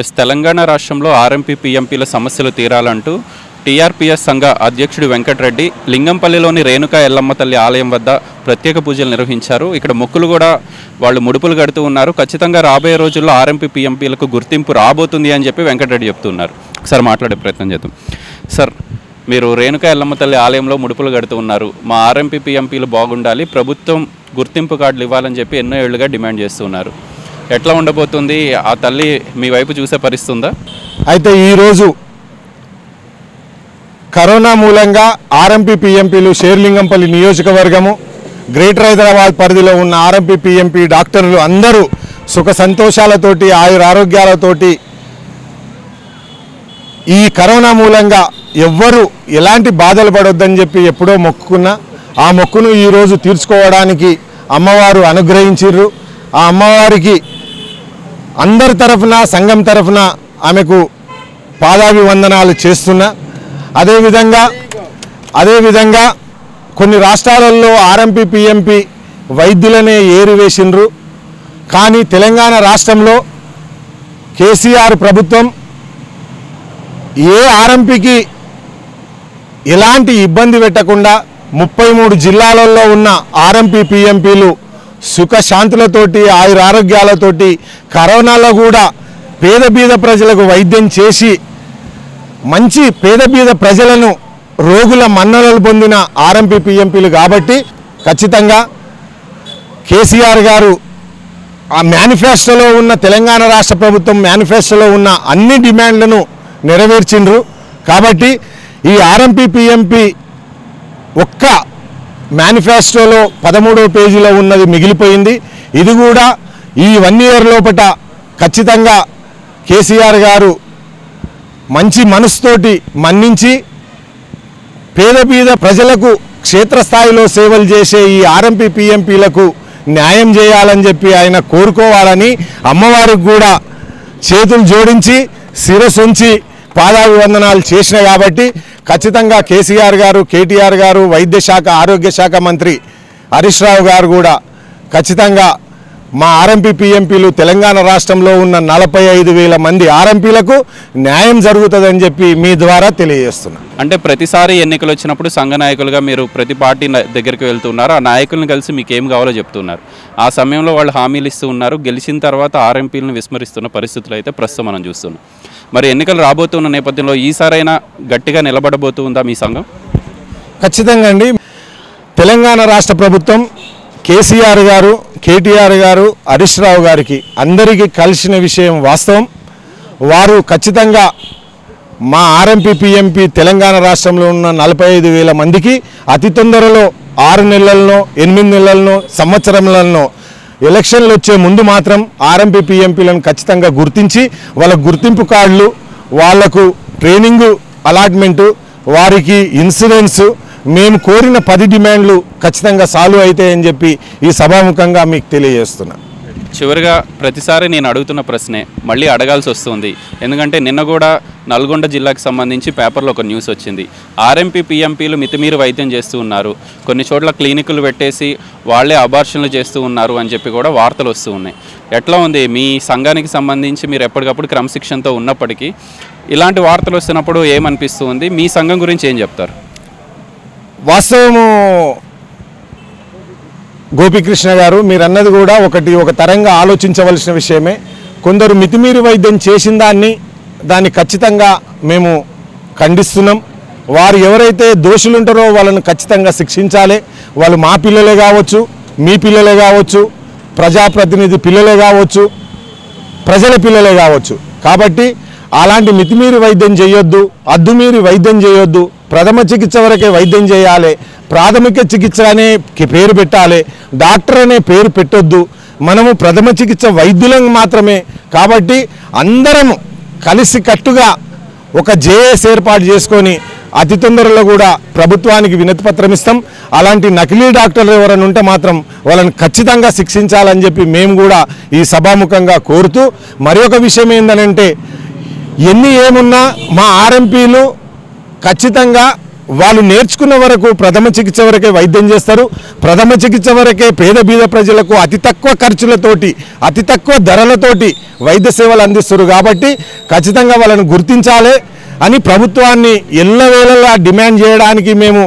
Yes Telangana రాష్ట్రంలో RMP పీఎంపీల సమస్యలు తీరాలంటూ TRPS సంఘ అధ్యక్షుడు వెంకటరెడ్డి లింగంపల్లిలోని రేణుకా ఎల్లమ్మ తల్లి ఆలయం వద్ద ప్రత్యేక పూజలు నిర్వహించారు. ఇక్కడ మొక్కులు కూడా వాళ్ళు ముడుపులు కడుతూ ఉన్నారు. ఖచ్చితంగా రాబోయే రోజుల్లో ఆర్ఎంపీ పీఎంపీలకు గుర్తింపు రాబోతుంది అని చెప్పి వెంకటరెడ్డి చెప్తున్నారు. ఒకసారి మాట్లాడే ప్రయత్నం చేద్దాం. సార్ మీరు రేణుకా ఎల్లమ్మ తల్లి ఆలయంలో ముడుపులు కడుతూ ఉన్నారు. మా ఆర్ఎంపీ పీఎంపీలు బాగుండాలి. ప్రభుత్వం గుర్తింపు కార్డులు ఇవ్వాలని చెప్పి ఎన్నో ఏళ్ళుగా డిమాండ్ చేస్తున్నారు ఎట్లా ఉండబోతుంది? ఆ తల్లి మీ వైపు చూసే పరిస్థితుందా? అయితే ఈరోజు కరోనా మూలంగా ఆర్ఎంపీ పిఎంపీలు షేర్లింగంపల్లి నియోజకవర్గము గ్రేటర్ హైదరాబాద్ పరిధిలో ఉన్న ఆర్ఎంపీ పిఎంపీ డాక్టర్లు అందరూ సుఖ సంతోషాలతోటి ఆయుర ఆరోగ్యాలతోటి ఈ కరోనా మూలంగా ఎవ్వరు ఎలాంటి బాధలు పడొద్దని చెప్పి ఎప్పుడో మొక్కుకున్నా ఆ మొక్కును ఈరోజు తీర్చుకోవడానికి అమ్మవారు అనుగ్రహించిర్రు. ఆ అమ్మవారికి అందరి తరఫున సంఘం తరఫున ఆమెకు పాదాభివందనాలు చేస్తున్నా. అదేవిధంగా అదేవిధంగా కొన్ని రాష్ట్రాలలో ఆర్ఎంపీ పిఎంపీ వైద్యులనే ఏరివేసిండ్రు కానీ తెలంగాణ రాష్ట్రంలో కేసీఆర్ ప్రభుత్వం ఏ ఆర్ఎంపీకి ఎలాంటి ఇబ్బంది పెట్టకుండా ముప్పై మూడు జిల్లాలలో ఉన్న ఆర్ఎంపీ పిఎంపీలు సుఖశాంతులతోటి ఆయుర ఆరోగ్యాలతోటి కరోనాలో కూడా పేద బీద ప్రజలకు వైద్యం చేసి మంచి పేద బీద ప్రజలను రోగుల మన్ననలు పొందిన ఆర్ఎంపీ పిఎంపీలు కాబట్టి ఖచ్చితంగా కేసీఆర్ గారు ఆ మేనిఫెస్టోలో ఉన్న తెలంగాణ రాష్ట్ర ప్రభుత్వం మేనిఫెస్టోలో ఉన్న అన్ని డిమాండ్లను నెరవేర్చిండ్రు. కాబట్టి ఈ ఆర్ఎంపీ పిఎంపీ ఒక్క మేనిఫెస్టోలో పదమూడవ పేజీలో ఉన్నది మిగిలిపోయింది. ఇది కూడా ఈ వన్ ఇయర్ లోపట ఖచ్చితంగా కేసీఆర్ గారు మంచి మనసుతోటి మన్నించి పేద పేద ప్రజలకు క్షేత్రస్థాయిలో సేవలు చేసే ఈ ఆర్ఎంపీ పిఎంపీలకు న్యాయం చేయాలని చెప్పి ఆయన కోరుకోవాలని అమ్మవారికి కూడా చేతులు జోడించి శిరసొంచి పాదాభివందనాలు చేసిన కాబట్టి ఖచ్చితంగా కేసీఆర్ గారు కేటీఆర్ గారు వైద్య శాఖ ఆరోగ్య శాఖ మంత్రి హరీష్ రావు గారు కూడా ఖచ్చితంగా మా ఆర్ఎంపీ పిఎంపీలు తెలంగాణ రాష్ట్రంలో ఉన్న నలభై ఐదు వేల మంది ఆర్ఎంపీలకు న్యాయం జరుగుతుందని చెప్పి మీ ద్వారా తెలియజేస్తున్నా. అంటే ప్రతిసారి ఎన్నికలు వచ్చినప్పుడు సంఘ నాయకులుగా మీరు ప్రతి పార్టీ దగ్గరికి వెళ్తున్నారు. ఆ నాయకులను కలిసి మీకు ఏం కావాలో చెప్తున్నారు. ఆ సమయంలో వాళ్ళు హామీలు ఇస్తూ ఉన్నారు. గెలిచిన తర్వాత ఆర్ఎంపీలను విస్మరిస్తున్న పరిస్థితులు అయితే ప్రస్తుతం మనం చూస్తున్నాం. మరి ఎన్నికలు రాబోతున్న నేపథ్యంలో ఈసారైనా గట్టిగా నిలబడబోతుందా మీ సంఘం? ఖచ్చితంగా అండి. తెలంగాణ రాష్ట్ర ప్రభుత్వం కేసీఆర్ గారు కేటీఆర్ గారు హరీష్ రావు గారికి అందరికీ కలిసిన విషయం వాస్తవం. వారు ఖచ్చితంగా మా ఆర్ఎంపీ పిఎంపీ తెలంగాణ రాష్ట్రంలో ఉన్న నలభై ఐదు వేల మందికి అతి తొందరలో ఆరు నెలలనో ఎనిమిది నెలలనో సంవత్సరంలోనో ఎలక్షన్లు వచ్చే ముందు మాత్రం ఆర్ఎంపీ పిఎంపీలను ఖచ్చితంగా గుర్తించి వాళ్ళ గుర్తింపు కార్డులు వాళ్ళకు ట్రైనింగు అలాట్మెంటు వారికి ఇన్సూరెన్సు మేము కోరిన పది డిమాండ్లు ఖచ్చితంగా సాల్వ్ అవుతాయని చెప్పి ఈ సభాముఖంగా మీకు తెలియజేస్తున్నా. చివరిగా ప్రతిసారి నేను అడుగుతున్న ప్రశ్నే మళ్ళీ అడగాల్సి వస్తుంది. ఎందుకంటే నిన్న కూడా నల్గొండ జిల్లాకు సంబంధించి పేపర్లో ఒక న్యూస్ వచ్చింది. ఆర్ఎంపీ పిఎంపీలు మితిమీరు వైద్యం చేస్తూ ఉన్నారు. కొన్ని చోట్ల క్లినిక్లు పెట్టేసి వాళ్ళే అబార్షన్లు చేస్తూ ఉన్నారు అని చెప్పి కూడా వార్తలు వస్తూ ఉన్నాయి. ఎట్లా ఉంది? మీ సంఘానికి సంబంధించి మీరు ఎప్పటికప్పుడు క్రమశిక్షణతో ఉన్నప్పటికీ ఇలాంటి వార్తలు వస్తున్నప్పుడు ఏమనిపిస్తూ ఉంది? మీ సంఘం గురించి ఏం చెప్తారు? వాస్తవము గోపీకృష్ణ గారు మీరు అన్నది కూడా ఒకటి ఒక తరంగా ఆలోచించవలసిన విషయమే. కొందరు మితిమీరి వైద్యం చేసిన దాన్ని దాన్ని ఖచ్చితంగా మేము ఖండిస్తున్నాం. వారు ఎవరైతే దోషులుంటారో వాళ్ళను వాళ్ళని ఖచ్చితంగా శిక్షించాలి. వాళ్ళు మా పిల్లలే కావచ్చు మీ పిల్లలే కావచ్చు ప్రజాప్రతినిధి పిల్లలే కావచ్చు ప్రజల పిల్లలే కావచ్చు. కాబట్టి అలాంటి మితిమీరి వైద్యం చేయొద్దు అద్దుమీరి వైద్యం చేయొద్దు. ప్రథమ చికిత్స వరకే వైద్యం చేయాలి. ప్రాథమిక చికిత్స అనే పేరు పెట్టాలి. డాక్టర్ అనే పేరు పెట్టొద్దు. మనము ప్రథమ చికిత్స వైద్యులం మాత్రమే. కాబట్టి అందరము కలిసి కట్టుగా ఒక జేఏఎస్ ఏర్పాటు చేసుకొని అతి తొందరలో కూడా ప్రభుత్వానికి వినతి పత్రం ఇస్తాం. అలాంటి నకిలీ డాక్టర్లు ఎవరైనా ఉంటే మాత్రం వాళ్ళని ఖచ్చితంగా శిక్షించాలని చెప్పి మేము కూడా ఈ సభాముఖంగా కోరుతూ మరి విషయం ఏంటనంటే ఎన్ని ఏమున్నా మా ఆర్ఎంపీలు ఖచ్చితంగా వాళ్ళు నేర్చుకున్న వరకు ప్రథమ చికిత్స వరకే వైద్యం చేస్తారు. ప్రథమ చికిత్స వరకే పేద బీద ప్రజలకు అతి తక్కువ ఖర్చులతోటి అతి తక్కువ ధరలతోటి వైద్య సేవలు అందిస్తారు కాబట్టి ఖచ్చితంగా వాళ్ళని గుర్తించాలి అని ప్రభుత్వాన్ని ఎల్లవేళలా డిమాండ్ చేయడానికి మేము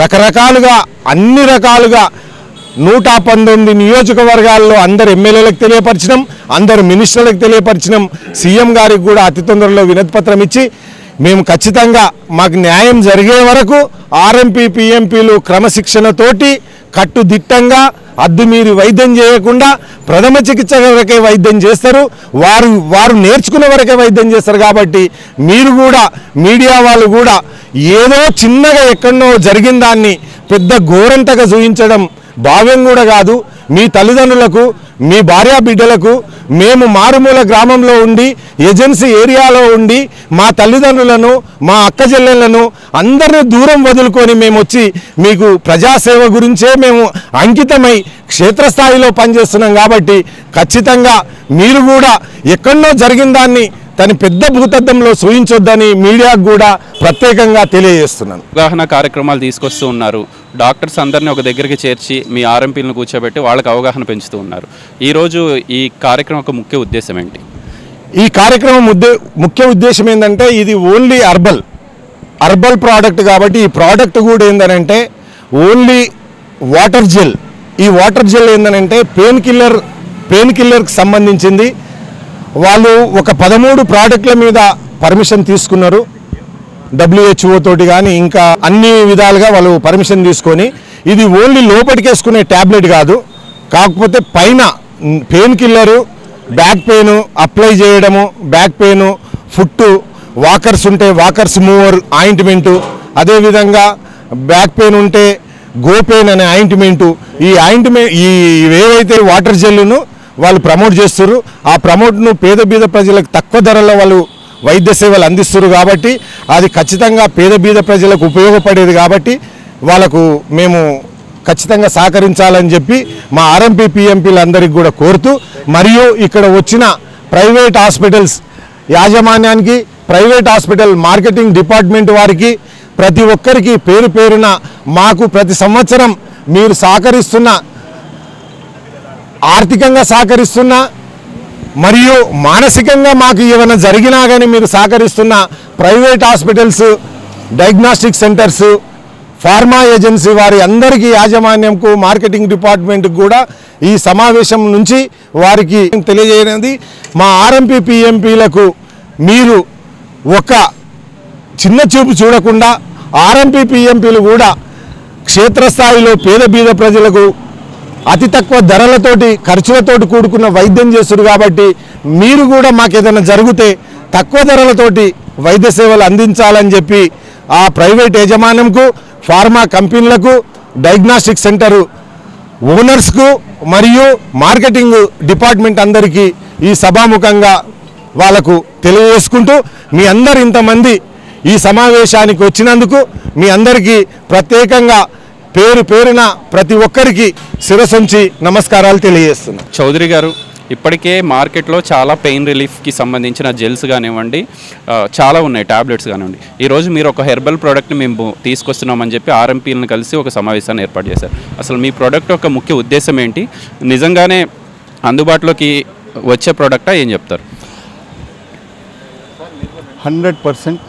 రకరకాలుగా అన్ని రకాలుగా నూట పంతొమ్మిది నియోజకవర్గాల్లో అందరు ఎమ్మెల్యేలకు తెలియపరిచినాం అందరు మినిస్టర్లకు తెలియపరిచినాం. సీఎం గారికి కూడా అతి తొందరలో వినతిపత్రం ఇచ్చి మేము ఖచ్చితంగా మాకు న్యాయం జరిగే వరకు ఆర్ఎంపీ పిఎంపీలు క్రమశిక్షణతోటి కట్టుదిట్టంగా అద్దుమీరి వైద్యం చేయకుండా ప్రథమ చికిత్స వరకే వైద్యం చేస్తారు. వారు వారు నేర్చుకున్న వరకే వైద్యం చేస్తారు కాబట్టి మీరు కూడా మీడియా వాళ్ళు కూడా ఏదో చిన్నగా ఎక్కడో జరిగిన దాన్ని పెద్ద ఘోరంతగా చూపించడం భావ్యం కూడా కాదు. మీ తల్లిదండ్రులకు మీ భార్యా బిడ్డలకు మేము మారుమూల గ్రామంలో ఉండి ఏజెన్సీ ఏరియాలో ఉండి మా తల్లిదండ్రులను మా అక్క చెల్లెళ్ళను దూరం వదులుకొని మేము వచ్చి మీకు ప్రజాసేవ గురించే మేము అంకితమై క్షేత్రస్థాయిలో పనిచేస్తున్నాం కాబట్టి ఖచ్చితంగా మీరు కూడా ఎక్కడో జరిగిన దాన్ని తన పెద్ద భూతద్దంలో సూచించొద్దని మీడియాకు కూడా ప్రత్యేకంగా తెలియజేస్తున్నాను. అవగాహన కార్యక్రమాలు తీసుకొస్తూ ఉన్నారు. డాక్టర్స్ అందరినీ ఒక దగ్గరికి చేర్చి మీ ఆర్ఎంపీలను కూర్చోబెట్టి వాళ్ళకి అవగాహన పెంచుతూ ఉన్నారు. ఈరోజు ఈ కార్యక్రమం ఒక ముఖ్య ఉద్దేశం ఏంటి? ఈ కార్యక్రమం ఉద్దే ముఖ్య ఉద్దేశం ఏంటంటే ఇది ఓన్లీ అర్బల్ అర్బల్ ప్రోడక్ట్ కాబట్టి ఈ ప్రోడక్ట్ కూడా ఏంటంటే ఓన్లీ వాటర్ జెల్. ఈ వాటర్ జెల్ ఏంటంటే పెయిన్ కిల్లర్ పెయిన్ కిల్లర్కి సంబంధించింది. వాళ్ళు ఒక పదమూడు ప్రోడక్ట్ల మీద పర్మిషన్ తీసుకున్నారు. డబ్ల్యూహెచ్ఓ తోటి కానీ ఇంకా అన్ని విధాలుగా వాళ్ళు పర్మిషన్ తీసుకొని ఇది ఓన్లీ లోపలికేసుకునే ట్యాబ్లెట్ కాదు. కాకపోతే పైన pain killer back pain apply చేయడము బ్యాక్ పెయిన్ ఫుట్ వాకర్స్ ఉంటే వాకర్స్ మూవర్ ఆయింట్మెంటు అదేవిధంగా బ్యాక్ పెయిన్ ఉంటే గో పెయిన్ అనే ఆయింట్మెంటు ఈ ఆయింట్మెంట్ ఈ ఏవైతే వాటర్ జెల్లును వాళ్ళు ప్రమోట్ చేస్తారు ఆ ప్రమోట్ను పేద బీద ప్రజలకు తక్కువ ధరలో వాళ్ళు వైద్య సేవలు అందిస్తున్నారు కాబట్టి అది ఖచ్చితంగా పేద బీద ప్రజలకు ఉపయోగపడేది కాబట్టి వాళ్ళకు మేము ఖచ్చితంగా సహకరించాలని చెప్పి మా ఆర్ఎంపీ పిఎంపీలందరికీ కూడా కోరుతూ మరియు ఇక్కడ వచ్చిన ప్రైవేట్ హాస్పిటల్స్ యాజమాన్యానికి ప్రైవేట్ హాస్పిటల్ మార్కెటింగ్ డిపార్ట్మెంట్ వారికి ప్రతి ఒక్కరికి పేరు పేరున మాకు ప్రతి సంవత్సరం మీరు సహకరిస్తున్న ఆర్థికంగా సహకరిస్తున్న మరియు మానసికంగా మాకు ఏమైనా జరిగినా కానీ మీరు సహకరిస్తున్న private hospitals diagnostic centres pharma agency వారి అందరికీ యాజమాన్యంకు మార్కెటింగ్ డిపార్ట్మెంట్కి కూడా ఈ సమావేశం నుంచి వారికి తెలియజేయనది. మా ఆర్ఎంపీ పిఎంపీలకు మీరు ఒక చిన్న చూపు చూడకుండా ఆర్ఎంపీ పిఎంపీలు కూడా క్షేత్రస్థాయిలో పేద బీద ప్రజలకు అతి తక్కువ ధరలతోటి ఖర్చులతోటి కూడుకున్న వైద్యం చేస్తారు కాబట్టి మీరు కూడా మాకు ఏదైనా జరిగితే తక్కువ ధరలతోటి వైద్య సేవలు అందించాలని చెప్పి ఆ ప్రైవేట్ యజమానంకు ఫార్మా కంపెనీలకు డయాగ్నాస్టిక్ సెంటరు ఓనర్స్కు మరియు మార్కెటింగ్ డిపార్ట్మెంట్ అందరికీ ఈ సభాముఖంగా వాళ్ళకు తెలియజేసుకుంటూ మీ అందరు ఇంతమంది ఈ సమావేశానికి వచ్చినందుకు మీ అందరికీ ప్రత్యేకంగా పేరు పేరున ప్రతి ఒక్కరికి శిరసొంచి నమస్కారాలు తెలియజేస్తున్నాను చౌదరి గారు ఇప్పటికే మార్కెట్లో చాలా పెయిన్ రిలీఫ్కి సంబంధించిన జెల్స్ కానివ్వండి చాలా ఉన్నాయి టాబ్లెట్స్ కానివ్వండి. ఈరోజు మీరు ఒక హెర్బల్ ప్రోడక్ట్ని మేము తీసుకొస్తున్నామని చెప్పి ఆర్ఎంపీలను కలిసి ఒక సమావేశాన్ని ఏర్పాటు చేశారు. అసలు మీ ప్రోడక్ట్ యొక్క ముఖ్య ఉద్దేశం ఏంటి? నిజంగానే అందుబాటులోకి వచ్చే ప్రోడక్టా ఏం చెప్తారు? Hundred percent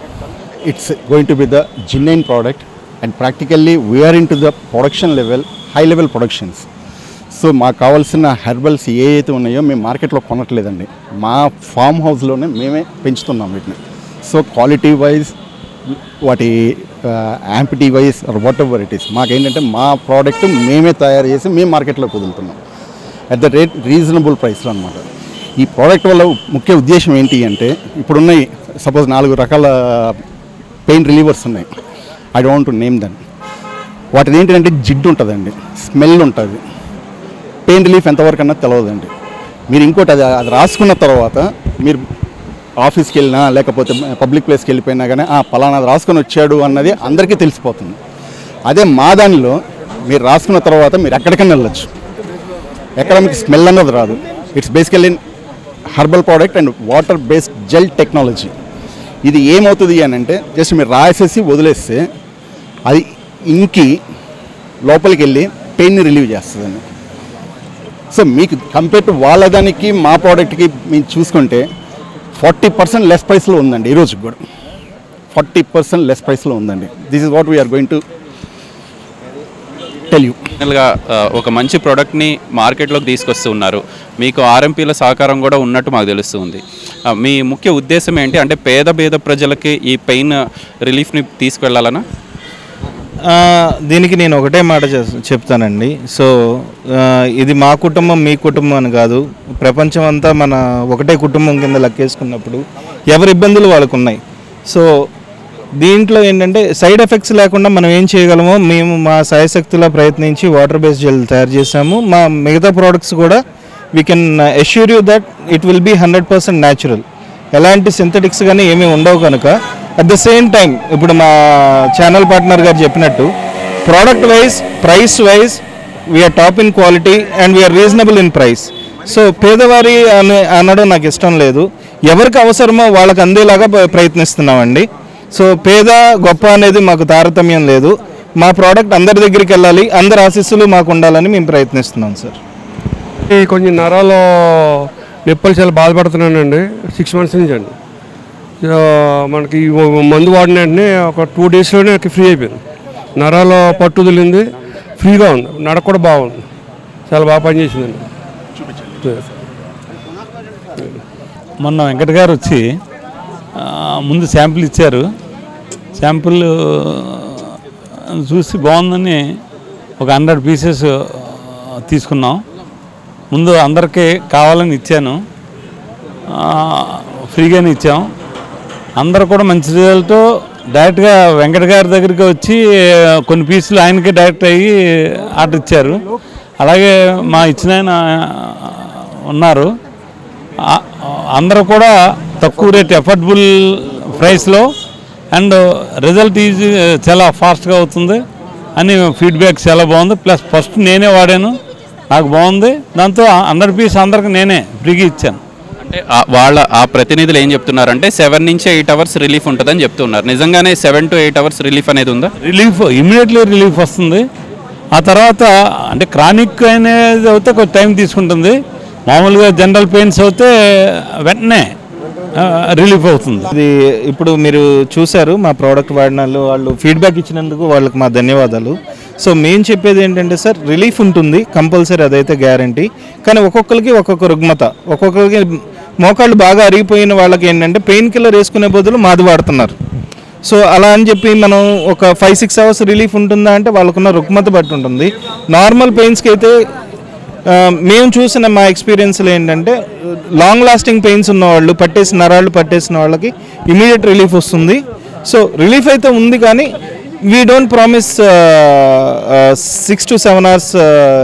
it's going to be the genuine product. And practically we are in to the production level high level productions so మాకు కావాల్సిన హెర్బల్స్ ఏ అయితే ఉన్నాయో మేము మార్కెట్లో కొనట్లేదండి. మా ఫామ్ హౌస్లోనే మేమే పెంచుతున్నాం వీటిని. సో క్వాలిటీ వైజ్ వాటి యాంపిటీ wise whatever it is మాకేంటంటే మా ప్రోడక్ట్ మేమే తయారు చేసి మేము మార్కెట్లో కుదులుతున్నాం అట్ ద రేట్ రీజనబుల్ ప్రైస్లో అనమాట ఈ ప్రోడక్ట్ వల్ల ముఖ్య ఉద్దేశం ఏంటి అంటే ఇప్పుడున్నాయి సపోజ్ నాలుగు రకాల పెయిన్ రిలీవర్స్ ఉన్నాయి. ఐ డోంట్ నేమ్ దాన్ని వాటిని ఏంటంటే జిడ్డు ఉంటుందండి స్మెల్ ఉంటుంది. పెయిన్ రిలీఫ్ ఎంతవరకు అన్నా తెలియదండి మీరు ఇంకోటి అది అది రాసుకున్న తర్వాత మీరు ఆఫీస్కి వెళ్ళినా లేకపోతే పబ్లిక్ ప్లేస్కి వెళ్ళిపోయినా కానీ ఆ పలానా రాసుకొని వచ్చాడు అన్నది అందరికీ తెలిసిపోతుంది. అదే మా దానిలో మీరు రాసుకున్న తర్వాత మీరు ఎక్కడికైనా వెళ్ళొచ్చు. ఎక్కడ మీకు స్మెల్ అన్నది రాదు. It's basically herbal product and water based gel technology ఇది ఏమవుతుంది అని అంటే జస్ట్ మీరు రాసేసి వదిలేస్తే అది ఇంకి లోపలికి వెళ్ళి పెయిన్ని రిలీవ్ చేస్తుందండి సో మీకు కంపేర్ టు వాళ్ళ దానికి మా ప్రోడక్ట్కి మీరు చూసుకుంటే ఫార్టీ పర్సెంట్ లెస్ ప్రైస్లో ఉందండి ఈరోజు కూడా. ఫార్టీ పర్సెంట్ లెస్ ప్రైస్లో ఉందండి. This is what we are going to tell you ఫైనల్గా ఒక మంచి ప్రోడక్ట్ని మార్కెట్లోకి తీసుకొస్తూ ఉన్నారు మీకు ఆర్ఎంపీల సహకారం కూడా ఉన్నట్టు మాకు తెలుస్తుంది. మీ ముఖ్య ఉద్దేశం ఏంటి? అంటే పేద పేద ప్రజలకి ఈ పెయిన్ రిలీఫ్ని తీసుకెళ్ళాలనా? దీనికి నేను ఒకటే మాట చెప్తానండి. సో ఇది మా కుటుంబం మీ కుటుంబం అని కాదు. ప్రపంచం అంతా మన ఒకటే కుటుంబం కింద లెక్కేసుకున్నప్పుడు ఎవరి ఇబ్బందులు వాళ్ళకు ఉన్నాయి సో దీంట్లో ఏంటంటే సైడ్ ఎఫెక్ట్స్ లేకుండా మనం ఏం చేయగలమో మేము మా సాయశక్తిలో ప్రయత్నించి వాటర్ బేస్డ్ జెల్ తయారు చేసాము మా మిగతా ప్రోడక్ట్స్ కూడా we can assure you that it will be hundred percent natural ఎలాంటి సింథటిక్స్ కానీ ఏమీ ఉండవు కనుక అట్ ద సేమ్ టైం ఇప్పుడు మా ఛానల్ పార్ట్నర్ గారు చెప్పినట్టు product wise price wise we are top in quality and we are reasonable in price so పేదవారి అని అనడం నాకు ఇష్టం లేదు. ఎవరికి అవసరమో వాళ్ళకి అందేలాగా ప్ర- ప్రయత్నిస్తున్నామండి. సో పేద గొప్ప అనేది మాకు తారతమ్యం లేదు. మా ప్రోడక్ట్ అందరి దగ్గరికి వెళ్ళాలి అందరి ఆశీస్సులు మాకు ఉండాలని మేము ప్రయత్నిస్తున్నాం సార్ ఈ కొంచెం నరాలు నొప్పులు చాలా బాధపడుతున్నానండి. సిక్స్ మంత్స్ నుంచి అండి. మనకి మందు వాడిన వెంటనే ఒక టూ డేస్లోనే నాకు ఫ్రీ అయిపోయింది. నరాలు పట్టు వదిలింది. ఫ్రీగా ఉంది. నడక కూడా బాగుంది. చాలా బాగా పనిచేసిందండి మొన్న వెంకట గారు వచ్చి ముందు శాంపుల్ ఇచ్చారు. శాంపుల్ చూసి బాగుందని ఒక హండ్రెడ్ పీసెస్ తీసుకున్నాం. ముందు అందరికీ కావాలని ఇచ్చాను. ఫ్రీగానే ఇచ్చాం. అందరూ కూడా మంచి రిజల్ట్తో డైరెక్ట్గా వెంకట గారి దగ్గరికి వచ్చి కొన్ని పీసులు ఆయనకే డైరెక్ట్ అయ్యి ఆర్డర్ ఇచ్చారు. అలాగే మా ఇచ్చిన ఆయన ఉన్నారు. అందరూ కూడా తక్కువ రేట్ ఎఫర్డబుల్ ప్రైస్లో అండ్ రిజల్ట్ ఈజీ చాలా ఫాస్ట్గా అవుతుంది అని ఫీడ్బ్యాక్ చాలా బాగుంది. ప్లస్ ఫస్ట్ నేనే వాడాను నాకు బాగుంది. దాంతో హండ్రెడ్ పీస్ అందరికి నేనే ఫ్రీగా ఇచ్చాను. అంటే వాళ్ళ ఆ ప్రతినిధులు ఏం చెప్తున్నారంటే సెవెన్ నుంచి ఎయిట్ అవర్స్ రిలీఫ్ ఉంటుందని చెప్తున్నారు. నిజంగానే seven to eight hours relief అనేది ఉందా? రిలీఫ్ ఇమీడియట్లీ రిలీఫ్ వస్తుంది. ఆ తర్వాత అంటే క్రానిక్ అనేది అయితే కొంచెం టైం తీసుకుంటుంది. మామూలుగా జనరల్ పెయిన్స్ అయితే వెంటనే రిలీఫ్ అవుతుంది. ఇది ఇప్పుడు మీరు చూశారు మా ప్రోడక్ట్ వాడిన వాళ్ళు వాళ్ళు ఫీడ్బ్యాక్ ఇచ్చినందుకు వాళ్ళకి మా ధన్యవాదాలు. సో మేము చెప్పేది ఏంటంటే సార్ రిలీఫ్ ఉంటుంది కంపల్సరీ అదైతే గ్యారంటీ కానీ ఒక్కొక్కరికి ఒక్కొక్క రుగ్మత ఒక్కొక్కరికి మోకాళ్ళు బాగా అరిగిపోయిన వాళ్ళకి ఏంటంటే పెయిన్ కిల్లర్ వేసుకునే బదులు మాది వాడుతున్నారు. సో అలా అని చెప్పి మనం ఒక ఫైవ్ సిక్స్ అవర్స్ రిలీఫ్ ఉంటుందా అంటే వాళ్ళకున్న రుగ్మత బట్టి ఉంటుంది. నార్మల్ పెయిన్స్కి అయితే మేము చూసిన మా ఎక్స్పీరియన్స్లో ఏంటంటే లాంగ్ లాస్టింగ్ పెయిన్స్ ఉన్నవాళ్ళు పట్టేసిన నరాళ్ళు పట్టేసిన వాళ్ళకి ఇమీడియట్ రిలీఫ్ వస్తుంది. సో రిలీఫ్ అయితే ఉంది కానీ we don't promise six to seven hours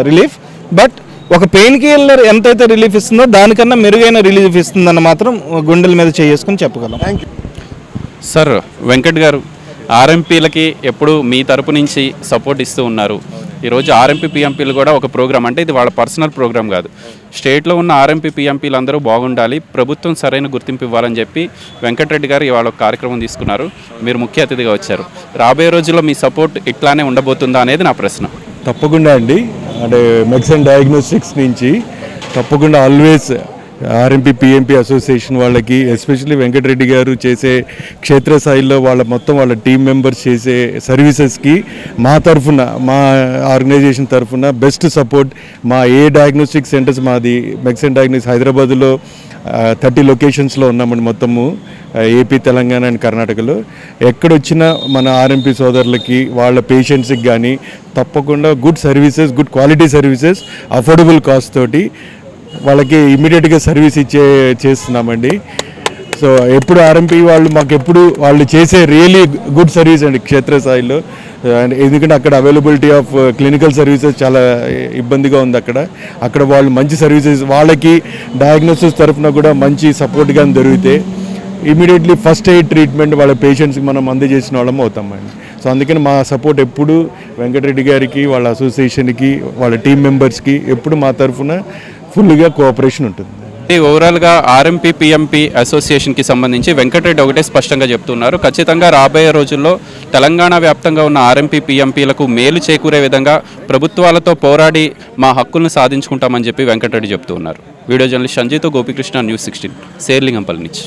relief but ఒక పెయిన్ కిల్లర్ ఎంతైతే రిలీఫ్ ఇస్తుందో దానికన్నా మెరుగైన రిలీఫ్ ఇస్తుందని మాత్రం గుండెల మీద చేసుకుని చెప్పగలం. సార్ వెంకట్ గారు ఆర్ఎంపీలకి ఎప్పుడు మీ తరపు నుంచి సపోర్ట్ ఇస్తూ ఉన్నారు. ఈరోజు ఆర్ఎంపీ పిఎంపీలు కూడా ఒక ప్రోగ్రామ్ అంటే ఇది వాళ్ళ పర్సనల్ ప్రోగ్రామ్ కాదు. స్టేట్లో ఉన్న ఆర్ఎంపీ పిఎంపీలు అందరూ బాగుండాలి ప్రభుత్వం సరైన గుర్తింపు ఇవ్వాలని చెప్పి వెంకటరెడ్డి గారు ఇవాళ ఒక కార్యక్రమం తీసుకున్నారు. మీరు ముఖ్య అతిథిగా వచ్చారు. రాబోయే రోజుల్లో మీ సపోర్ట్ ఇట్లానే ఉండబోతుందా అనేది నా ప్రశ్న. తప్పకుండా అండి. అంటే మెడిసిన్ అండ్ డయాగ్నోస్టిక్స్ నుంచి తప్పకుండా ఆల్వేస్ ఆర్ఎంపీ పిఎంపీ అసోసియేషన్ వాళ్ళకి ఎస్పెషల్లీ వెంకటరెడ్డి గారు చేసే క్షేత్రస్థాయిలో వాళ్ళ మొత్తం వాళ్ళ టీం మెంబర్స్ చేసే సర్వీసెస్కి మా తరఫున మా ఆర్గనైజేషన్ తరఫున బెస్ట్ సపోర్ట్ మా ఏ డయాగ్నోస్టిక్ సెంటర్స్ మాది మెక్స్ అండ్ డయాగ్నోస్టిక్స్ హైదరాబాద్లో థర్టీ లొకేషన్స్లో ఉన్నామండి మొత్తము. ఏపీ తెలంగాణ అండ్ కర్ణాటకలో ఎక్కడొచ్చినా మన ఆర్ఎంపీ సోదరులకి వాళ్ళ పేషెంట్స్కి కానీ తప్పకుండా good services good quality services affordable cost తోటి వాళ్ళకి ఇమీడియట్గా సర్వీస్ ఇచ్చే చేస్తున్నామండి. సో ఎప్పుడు ఆర్ఎంపీ వాళ్ళు మాకు ఎప్పుడు వాళ్ళు చేసే రియలీ గుడ్ సర్వీస్ అండి క్షేత్రస్థాయిలో. అండ్ ఎందుకంటే అక్కడ అవైలబిలిటీ ఆఫ్ క్లినికల్ సర్వీసెస్ చాలా ఇబ్బందిగా ఉంది అక్కడ. అక్కడ వాళ్ళు మంచి సర్వీసెస్ వాళ్ళకి డయాగ్నోసిస్ తరఫున కూడా మంచి సపోర్ట్గా దొరికితే ఇమీడియట్లీ ఫస్ట్ ఎయిడ్ ట్రీట్మెంట్ వాళ్ళ పేషెంట్స్కి మనం అందజేసిన వాళ్ళం అవుతామండి సో అందుకని మా సపోర్ట్ ఎప్పుడు వెంకటరెడ్డి గారికి వాళ్ళ అసోసియేషన్కి వాళ్ళ టీం మెంబర్స్కి ఎప్పుడు మా తరఫున ఫుల్గా కోఆపరేషన్ ఉంటుంది. ఓవరాల్గా ఆర్ఎంపీ పిఎంపీ అసోసియేషన్కి సంబంధించి వెంకటరెడ్డి ఒకటే స్పష్టంగా చెప్తున్నారు. ఖచ్చితంగా రాబోయే రోజుల్లో తెలంగాణ వ్యాప్తంగా ఉన్న ఆర్ఎంపీ పిఎంపీలకు మేలు చేకూరే విధంగా ప్రభుత్వాలతో పోరాడి మా హక్కులను సాధించుకుంటామని చెప్పి వెంకటరెడ్డి చెప్తున్నారు. వీడియో జర్నలిస్ట్ సంజయ్తో గోపికృష్ణ న్యూస్ సిక్స్టీన్ శేర్లింగంపల్లి నుంచి.